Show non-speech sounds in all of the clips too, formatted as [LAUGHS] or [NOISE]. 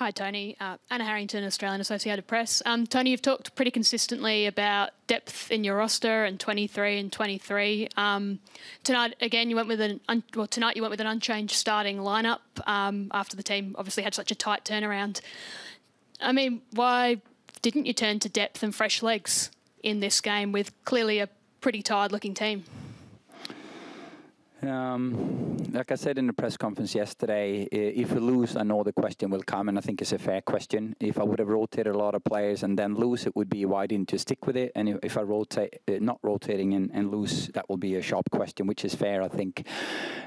Hi, Tony. Uh, Anna Harrington, Australian Associated Press. Um, Tony, you've talked pretty consistently about depth in your roster and 23 and 23. Um, tonight, again, you went with an un- well. Tonight, you went with an unchanged starting lineup um, after the team obviously had such a tight turnaround. I mean, why didn't you turn to depth and fresh legs in this game with clearly a pretty tired-looking team? Um, like I said in the press conference yesterday, if we lose, I know the question will come, and I think it's a fair question. If I would have rotated a lot of players and then lose, it would be why didn't you stick with it? And if I rotate, uh, not rotating and, and lose, that will be a sharp question, which is fair, I think.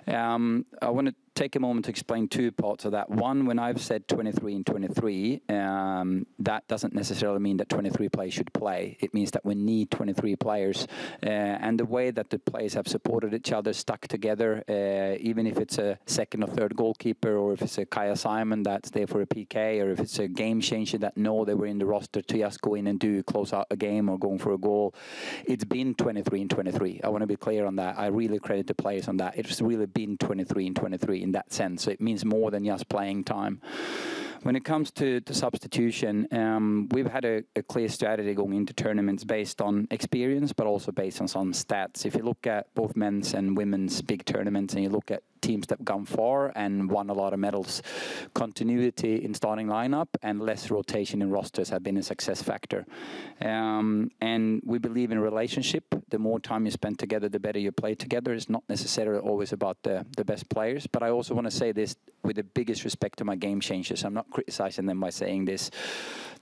Um, I want to take a moment to explain two parts of that. One, when I've said 23 and 23, um, that doesn't necessarily mean that 23 players should play. It means that we need 23 players. Uh, and the way that the players have supported each other, stuck together, uh, even if it's a second or third goalkeeper, or if it's a Kyah Simon that's there for a PK, or if it's a game changer that know they were in the roster to just go in and do close out a game or going for a goal. It's been 23 and 23. I want to be clear on that. I really credit the players on that. It's really been 23 and 23 in that sense. So it means more than just playing time. When it comes to, substitution, um, we've had a, a, clear strategy going into tournaments based on experience, but also based on some stats. If you look at both men's and women's big tournaments, and you look at teams that have gone far and won a lot of medals. Continuity in starting lineup and less rotation in rosters have been a success factor. Um, and we believe in relationship. The more time you spend together, the better you play together. It's not necessarily always about the, the best players. But I also want to say this with the biggest respect to my game changers. I'm not criticizing them by saying this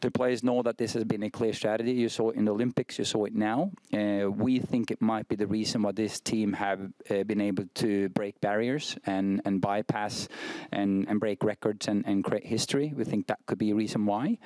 the players know that this has been a clear strategy. You saw it in the Olympics, you saw it now. Uh, we think it might be the reason why this team have uh, been able to break barriers and, and bypass and, and break records and, and create history. We think that could be a reason why.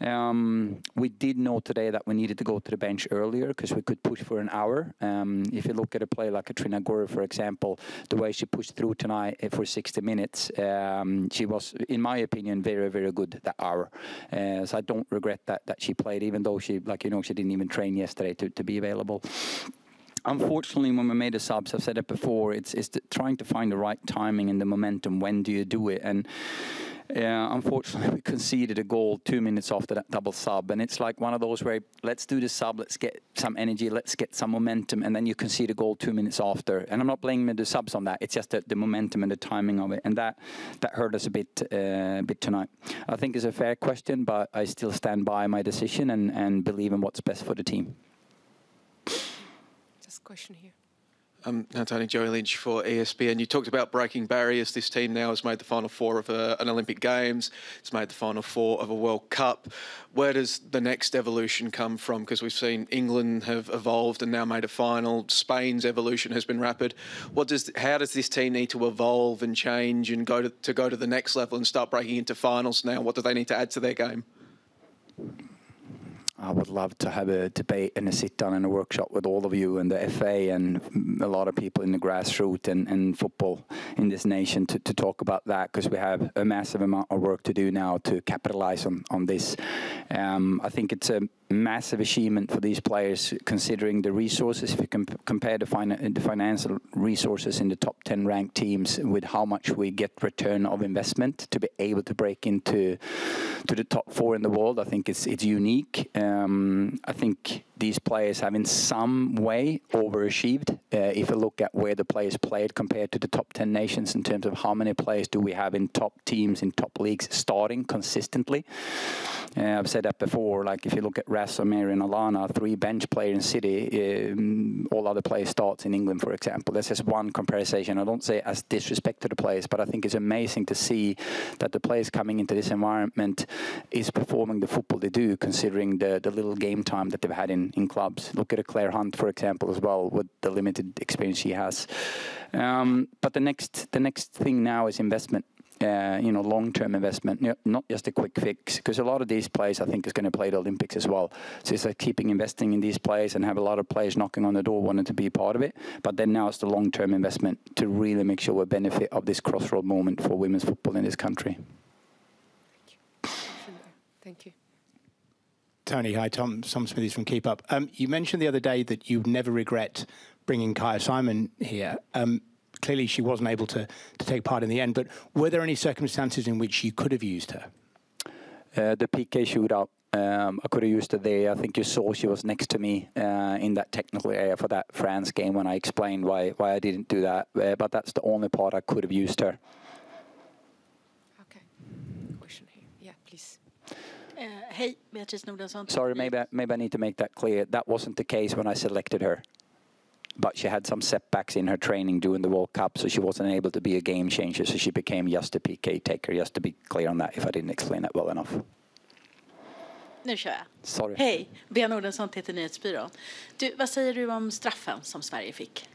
Um, we did know today that we needed to go to the bench earlier because we could push for an hour. Um, if you look at a play like Katrina Gorry, for example, the way she pushed through tonight uh, for 60 minutes, um, she was, in my opinion, very, very very good that hour. Uh, so I don't regret that that she played, even though she, like you know, she didn't even train yesterday to, to be available unfortunately, when we made the subs, I've said it before, it's, it's trying to find the right timing and the momentum. When do you do it? And yeah, unfortunately, [LAUGHS] we conceded a goal two minutes after that double sub, and it's like one of those where let's do the sub, let's get some energy, let's get some momentum, and then you concede a goal two minutes after. And I'm not blaming the subs on that; it's just the, the momentum and the timing of it, and that that hurt us a bit, uh, bit tonight. I think it's a fair question, but I still stand by my decision and and believe in what's best for the team. Just question here. Um, Tony Joey Lynch for ESPN. You talked about breaking barriers. This team now has made the final four of a, an Olympic Games. It's made the final four of a World Cup. Where does the next evolution come from? Because we've seen England have evolved and now made a final. Spain's evolution has been rapid. What does? How does this team need to evolve and change and go to, to go to the next level and start breaking into finals now? What do they need to add to their game? I would love to have a debate and a sit down and a workshop with all of you and the FA and a lot of people in the grassroots and, and football in this nation to, to talk about that because we have a massive amount of work to do now to capitalize on, on this. Um, I think it's a massive achievement for these players considering the resources. If you comp compare the, the, financial resources in the top 10 ranked teams with how much we get return of investment to be able to break into to the top four in the world, I think it's it's unique. Um, I think these players have in some way overachieved. Uh, if you look at where the players played compared to the top 10 nations in terms of how many players do we have in top teams, in top leagues, starting consistently. Uh, I've said that before, like if you look at Mary and Alanna, three bench players in City, um, all other players starts in England, for example. That's just one comparison. I don't say as disrespect to the players, but I think it's amazing to see that the players coming into this environment is performing the football they do, considering the, the little game time that they've had in, in clubs. Look at a Clare Hunt, for example, as well, with the limited experience she has. Um, but the next, the next thing now is investment. Uh, you know, long-term investment, not just a quick fix. Because a lot of these players, I think, is going to play the Olympics as well. So it's like keeping investing in these players and have a lot of players knocking on the door wanting to be part of it. But then now it's the long-term investment to really make sure we benefit of this crossroad moment for women's football in this country. Thank you. Thank you. Tony, hi, Tom, Tom Smithies from Keep Up. Um, you mentioned the other day that you never regret bringing Kyah Simon here. Um, clearly, she wasn't able to, to take part in the end, but were there any circumstances in which you could have used her? Uh, the PK shootout. Um, I could have used it there. I think you saw she was next to me uh, in that technical area for that France game when I explained why why I didn't do that. Uh, but that's the only part I could have used her. Eh, hej, Beatrice Nordensson. Sorry, maybe maybe I need to make that clear. That wasn't the case when I selected her. But she had some setbacks in her training during the World Cup, so she wasn't able to be a game changer. So she became just a PK taker. Just to be clear on that, if I didn't explain that well enough. Nu kör jag. Sorry. Hej, Bea Nordensson, TT Nyhetsbyrån. Du, vad säger du om straffen som Sverige fick?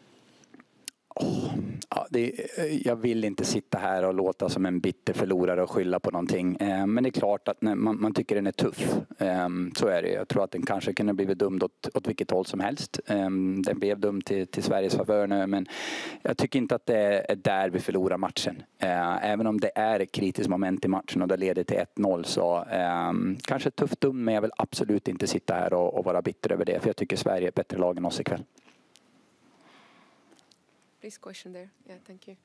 Ja, det, eh, jag vill inte sitta här och låta som en bitter förlorare och skylla på någonting. Eh, men det är klart att man, man tycker den är tuff. Ehm, så är det. Jag tror att den kanske kunde blivit dömd åt, åt vilket håll som helst. Ehm, den blev dömd till, till Sveriges favör nu, men jag tycker inte att det är där vi förlorar matchen. Eh, även om det är ett kritiskt moment i matchen och det leder till 1-0 så ehm, kanske tufft dum, men jag vill absolut inte sitta här och, och vara bitter över det. För jag tycker Sverige är ett bättre lag än oss ikväll. Please, question there. Yeah, thank you.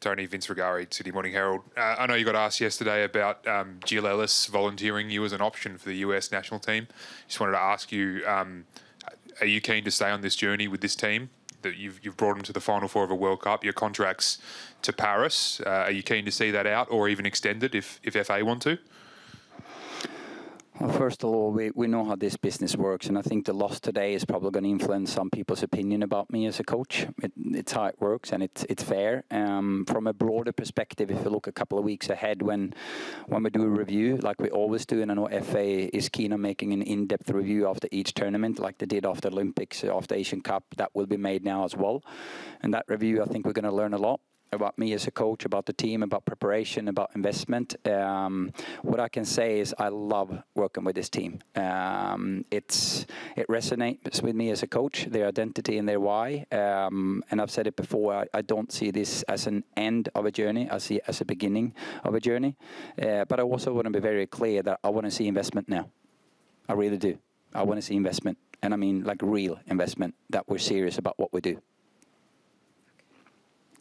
Tony Vince Rugari, Sydney Morning Herald. Uh, I know you got asked yesterday about um, Jill Ellis volunteering you as an option for the US national team. Just wanted to ask you, um, are you keen to stay on this journey with this team? That you've, you've brought them to the final four of a World Cup. Your contract's to Paris. Uh, are you keen to see that out or even extended if, if FA want to? First of all, we, we know how this business works, and I think the loss today is probably going to influence some people's opinion about me as a coach. It, it's how it works, and it's it's fair. Um, from a broader perspective, if you look a couple of weeks ahead, when when we do a review, like we always do, and I know FA is keen on making an in-depth review after each tournament, like they did after Olympics, after Asian Cup, that will be made now as well. And that review, I think we're going to learn a lot about me as a coach, about the team, about preparation, about investment. Um, what I can say is I love working with this team. Um, it's it resonates with me as a coach, their identity and their why. Um, and I've said it before. I, I, don't see this as an end of a journey. I see it as a beginning of a journey. Uh, but I also want to be very clear that I want to see investment now. I really do. I want to see investment, and I mean like real investment. That we're serious about what we do.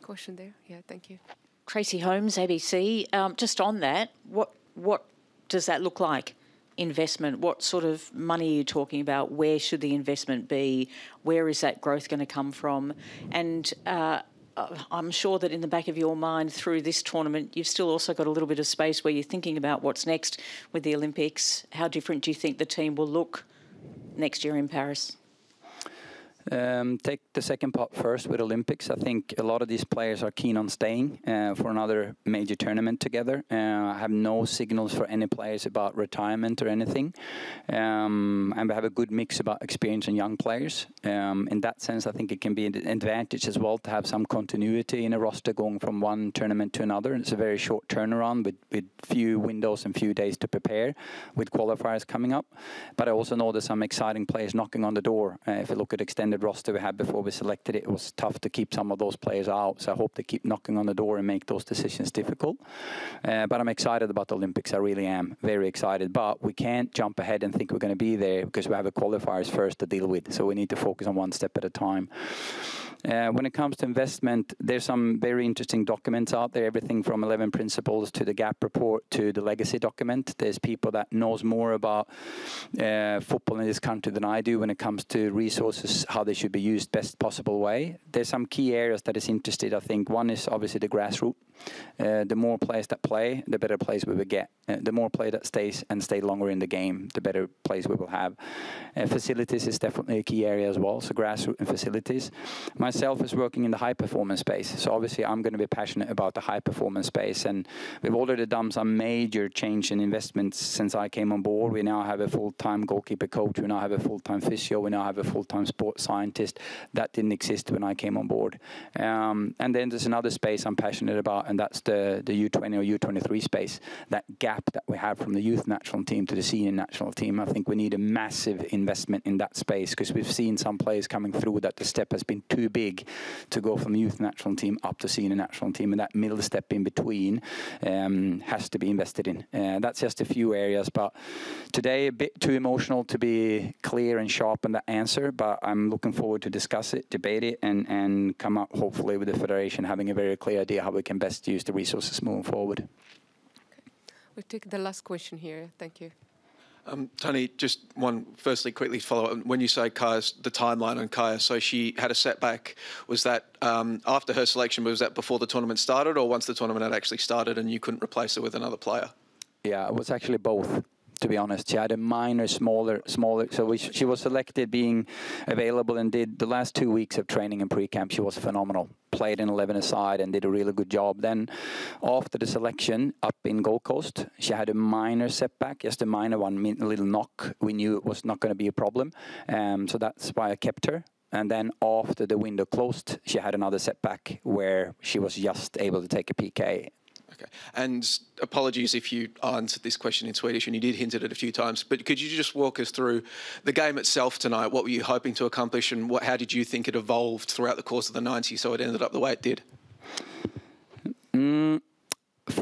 Question there. Yeah, thank you. Tracy Holmes, ABC. Um, just on that, what what does that look like? Investment. What sort of money are you talking about? Where should the investment be? Where is that growth going to come from? And uh, I'm sure that in the back of your mind through this tournament, you've still also got a little bit of space where you're thinking about what's next with the Olympics. How different do you think the team will look next year in Paris? Um, take the second part first with Olympics. I think a lot of these players are keen on staying uh, for another major tournament together. Uh, I have no signals for any players about retirement or anything. Um, and we have a good mix about experience and young players. Um, in that sense, I think it can be an advantage as well to have some continuity in a roster going from one tournament to another. It's a very short turnaround with, with few windows and few days to prepare with qualifiers coming up. But I also know there's some exciting players knocking on the door. Uh, if you look at extended roster we had before we selected it, it was tough to keep some of those players out. So I hope they keep knocking on the door and make those decisions difficult. Uh, but I'm excited about the Olympics. I really am very excited. But we can't jump ahead and think we're going to be there because we have a qualifiers first to deal with. So we need to focus on one step at a time. Uh, when it comes to investment, there's some very interesting documents out there. Everything from 11 principles to the GAP report to the legacy document. There's people that knows more about uh, football in this country than I do when it comes to resources, how they should be used best possible way. There's some key areas that is interested. I think one is obviously the grassroots. Uh, the more players that play, the better players we will get. Uh, the more player that stays and stay longer in the game, the better players we will have. Uh, facilities is definitely a key area as well. So grassroots and facilities. Myself is working in the high performance space. So obviously I'm going to be passionate about the high performance space. And we've already done some major change in investments since I came on board. We now have a full-time goalkeeper coach. We now have a full-time physio. We now have a full-time sports scientist. That didn't exist when I came on board. Um, and then there's another space I'm passionate about, and that's the, the U20 or U23 space. That gap that we have from the youth national team to the senior national team. I think we need a massive investment in that space because we've seen some players coming through that the step has been too big to go from the youth national team up to senior national team, and that middle step in between um, has to be invested in. Uh, that's just a few areas, but today a bit too emotional to be clear and sharp in that answer. But I'm looking forward to discuss it, debate it, and and come up hopefully with the federation having a very clear idea how we can best use the resources moving forward. We'll take the last question here. Thank you. Um, Tony, just one, firstly, quickly follow up. When you say Kyah's, the timeline on Kaya, so she had a setback. Was that um, after her selection? Was that before the tournament started, or once the tournament had actually started and you couldn't replace her with another player? Yeah, it was actually both. To be honest, she had a minor, smaller, smaller. So we, she was selected, being available, and did the last two weeks of training and pre-camp. She was phenomenal. Played in 11 aside and did a really good job. Then, after the selection up in Gold Coast, she had a minor setback, just a minor one, a little knock. We knew it was not going to be a problem, um, so that's why I kept her. And then after the window closed, she had another setback where she was just able to take a PK Okay. And apologies if you answered this question in Swedish and you did hint at it a few times, but could you just walk us through the game itself tonight? What were you hoping to accomplish and what, how did you think it evolved throughout the course of the 90 so it ended up the way it did? Mm,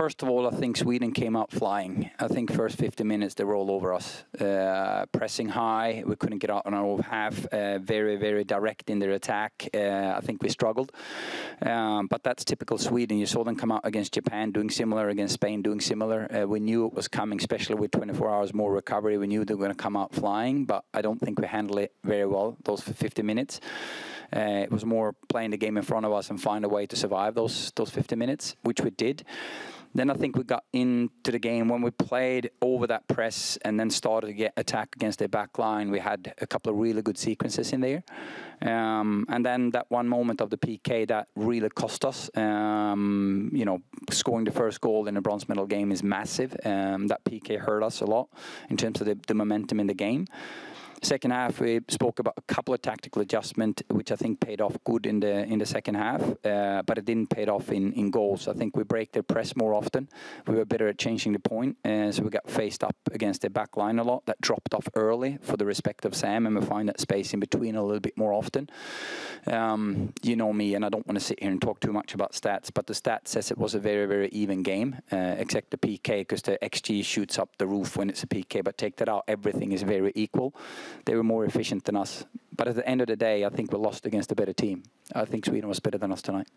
First of all, I think Sweden came out flying. I think first 50 minutes they were all over us, uh, pressing high. We couldn't get out on our own half. Uh, very, very direct in their attack. Uh, I think we struggled, um, but that's typical Sweden. You saw them come out against Japan, doing similar, against Spain, doing similar. Uh, we knew it was coming, especially with 24 hours more recovery. We knew they were going to come out flying, but I don't think we handled it very well those 50 minutes. Uh, it was more playing the game in front of us and find a way to survive those those 50 minutes, which we did. Then I think we got into the game when we played over that press and then started to get attack against their back line. We had a couple of really good sequences in there. Um, and then that one moment of the PK that really cost us. Um, you know, scoring the first goal in a bronze medal game is massive. Um, that PK hurt us a lot in terms of the, the momentum in the game. Second half, we spoke about a couple of tactical adjustments, which I think paid off good in the in the second half, uh, but it didn't pay off in, in goals. I think we break their press more often. We were better at changing the point, uh, so we got faced up against their back line a lot. That dropped off early for the respect of Sam, and we find that space in between a little bit more often. Um, you know me, and I don't want to sit here and talk too much about stats, but the stat says it was a very, very even game, uh, except the PK, because the XG shoots up the roof when it's a PK, but take that out, everything is very equal they were more efficient than us. But at the end of the day, I think we lost against a better team. I think Sweden was better than us tonight.